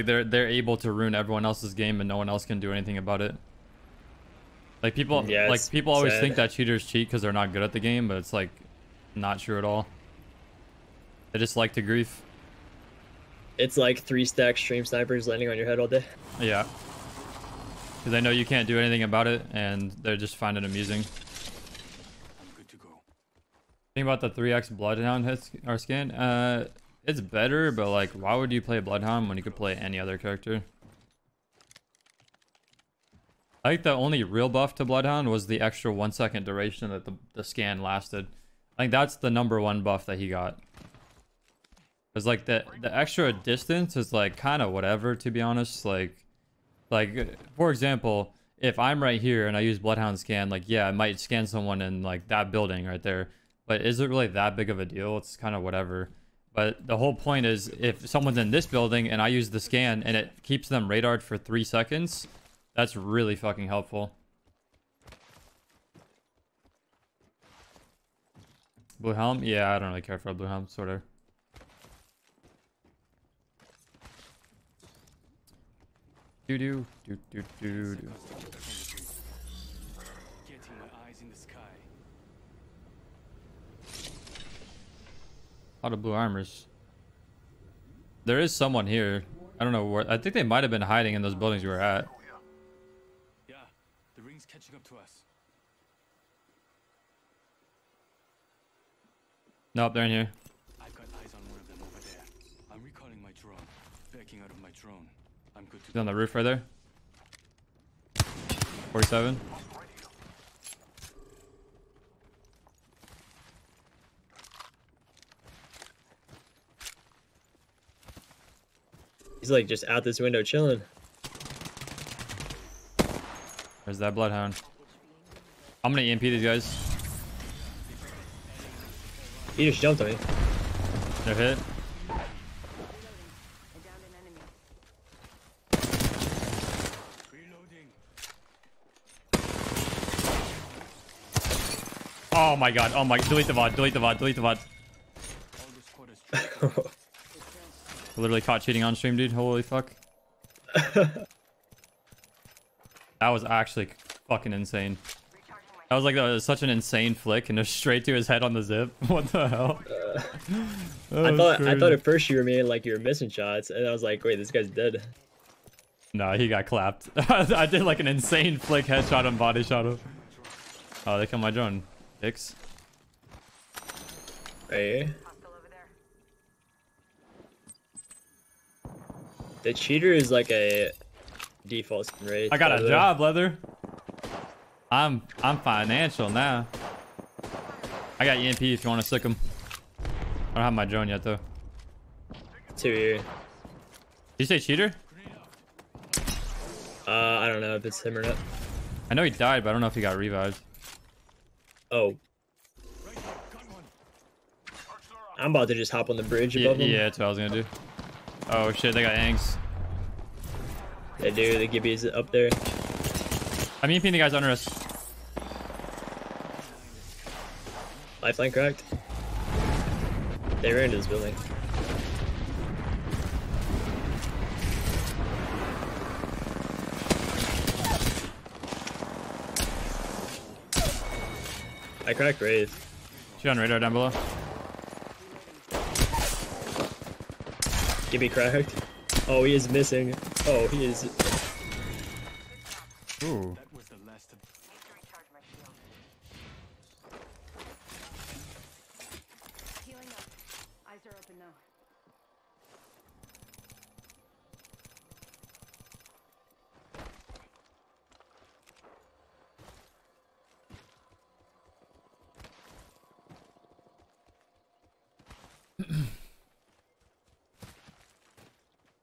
Like they're they're able to ruin everyone else's game and no one else can do anything about it. Like people Yeah, like it's people always sad. think that cheaters cheat because they're not good at the game, but it's like not true at all. They just like to grief. It's like three stack stream snipers landing on your head all day. Yeah. Because they know you can't do anything about it and they just find it amusing. I'm good to go. Think about the 3x Bloodhound hits or scan. Uh, it's better, but like, why would you play Bloodhound when you could play any other character? I think the only real buff to Bloodhound was the extra one second duration that the, the scan lasted. I think that's the number one buff that he got. Cause like the the extra distance is like kind of whatever to be honest. Like, like for example, if I'm right here and I use Bloodhound scan, like yeah, I might scan someone in like that building right there. But is it really that big of a deal? It's kind of whatever. But the whole point is if someone's in this building and I use the scan and it keeps them radared for three seconds, that's really fucking helpful. Blue helm? Yeah, I don't really care for a blue helm, sort of. Do do do do do do. A lot of blue armors. There is someone here. I don't know where. I think they might have been hiding in those buildings we were at. Oh, yeah, the ring's catching up to us. Nope, they're in here. I've got eyes on one of them over there. I'm recalling my drone. Backing out of my drone. I'm good to He's on the roof right there. 47. He's like just out this window chilling. There's that bloodhound. I'm gonna EMP these guys. He just jumped on me. They're hit. Oh my god. Oh my. Delete the VOD. Delete the VOD. Delete the VOD. All the squatters. Literally caught cheating on stream, dude. Holy fuck. that was actually fucking insane. That was like that was such an insane flick and just straight to his head on the zip. What the hell? Uh, that I was thought I thought at first you were meaning like you were missing shots, and I was like, wait, this guy's dead. No, he got clapped. I did like an insane flick headshot and body shot him. Oh, they come my drone. Dicks. Right The cheater is like a default skin, right? I got a job, leather. I'm I'm financial now. I got EMP if you want to sick him. I don't have my drone yet though. Two here. Did you say cheater? Uh, I don't know if it's him or not. I know he died, but I don't know if he got revived. Oh, I'm about to just hop on the bridge Yeah, above him. yeah, that's what I was gonna do. Oh shit, they got Yanks. They do. The Gibby's up there. I'm EMPing the guys under us. Lifeline cracked. They ran into this building. I cracked Wraith. She on radar down below. Gibby cracked. Oh, he is missing. Oh, he is. Ooh. That was the last of Healing up. Eyes are open now.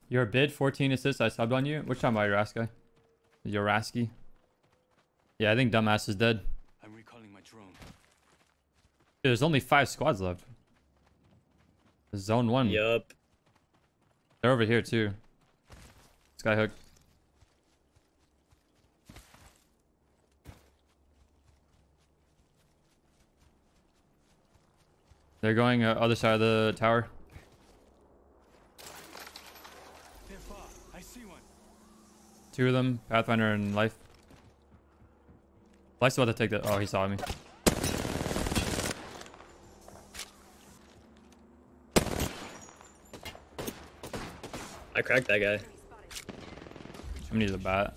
Your bid, 14 assists. I subbed on you. Which time are you, Raska? Yoraski? Yeah, I think dumbass is dead. I'm recalling my drone. Dude, there's only five squads left. Zone one. Yup. They're over here too. Skyhook. They're going uh, other side of the tower. They're they're far. I see one. Two of them, Pathfinder and Life. Life's about to take the. Oh, he saw me. I cracked that guy. I'm gonna a bat.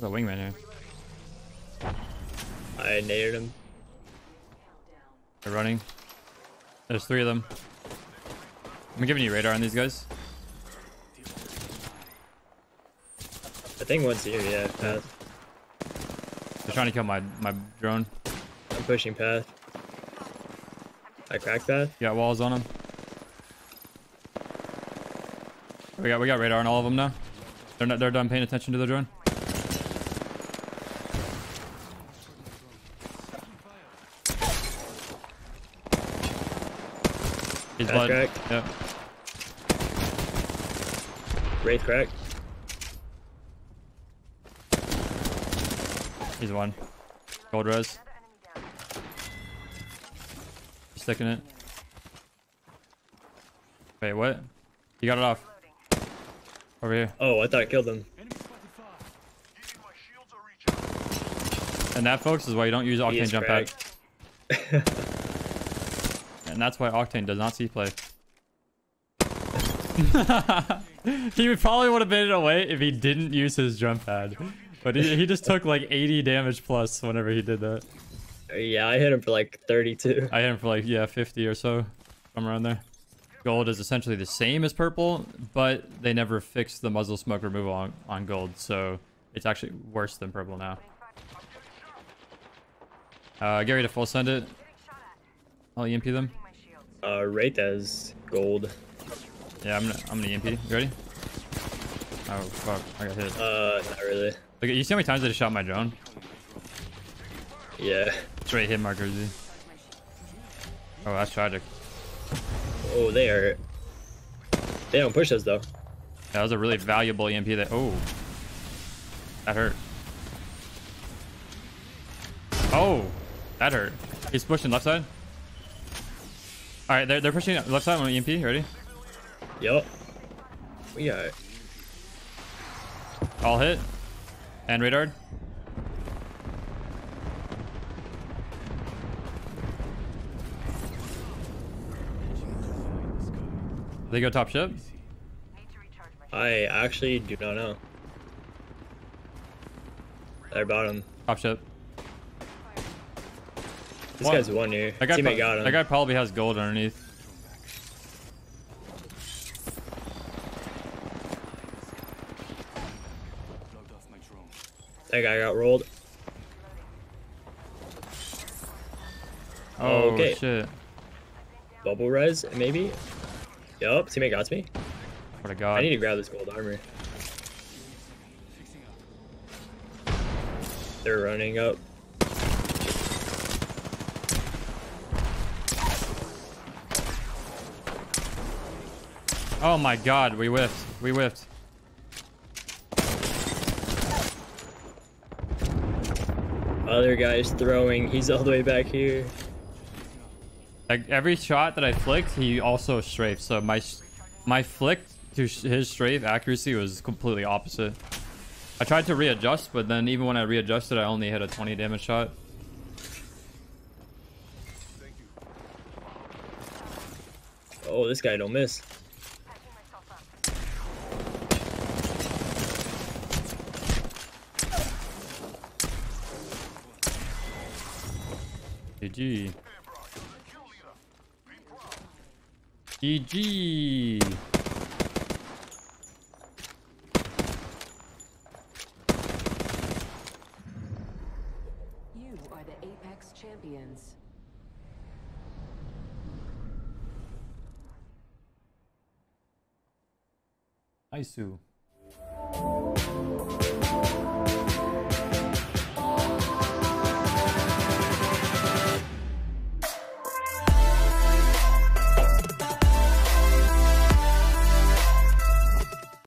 There's a wingman here. I naded him. They're running. There's three of them. I'm giving you radar on these guys. I think one's here, yeah, path. They're trying to kill my my drone. I'm pushing path. I cracked path. You got walls on them. We got we got radar on all of them now. They're not they're done paying attention to the drone. He's blood. Yep. Wraith cracked. He's one. Gold res. Sticking it. Wait, what? You got it off. Over here. Oh, I thought I killed him. Enemy spotted far. And that, folks, is why you don't use Octane jump pad. cracked. And that's why Octane does not see play. he probably would have made it away if he didn't use his jump pad. But he, he just took like 80 damage plus whenever he did that. Yeah, I hit him for like 32. I hit him for like, yeah, 50 or so. Somewhere around there. Gold is essentially the same as purple, but they never fixed the muzzle smoke removal on, on gold, so it's actually worse than purple now. Uh, get ready to full send it. I'll EMP them. Uh, Wraith has gold. Yeah, I'm gonna, I'm gonna EMP. You ready? Oh, fuck. I got hit. Uh, not really. You see how many times I just shot my drone? Yeah. Straight hit marker, Z. Oh, that's tragic. Oh, they hurt. They don't push us though. That was a really valuable EMP that. Oh. That hurt. Oh. That hurt. He's pushing left side. Alright, they're, they're pushing left side on EMP. Ready? Yup. We got it. All hit. And radar. They go top ship? I actually do not know. They're bottom. Top ship. This What? guy's one here. That guy, Teammate got him. that guy probably has gold underneath. Logged off my drone. That guy got rolled. Oh, Okay. shit. Bubble res, maybe? Yup, teammate got me. What a god. I need to grab this gold armor. They're running up. Oh my god, we whiffed. We whiffed. Other guy's throwing. He's all the way back here. Like every shot that I flicked, he also strafed. So my my flick to his strafe accuracy was completely opposite. I tried to readjust, but then even when I readjusted, I only hit a 20 damage shot. Oh, this guy don't miss. GG. GG. You are the Apex champions. Nice.